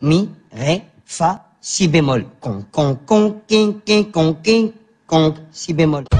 mi, ré, fa, si bémol. Con, con, con, quin, quin, con, quin, con, si bémol.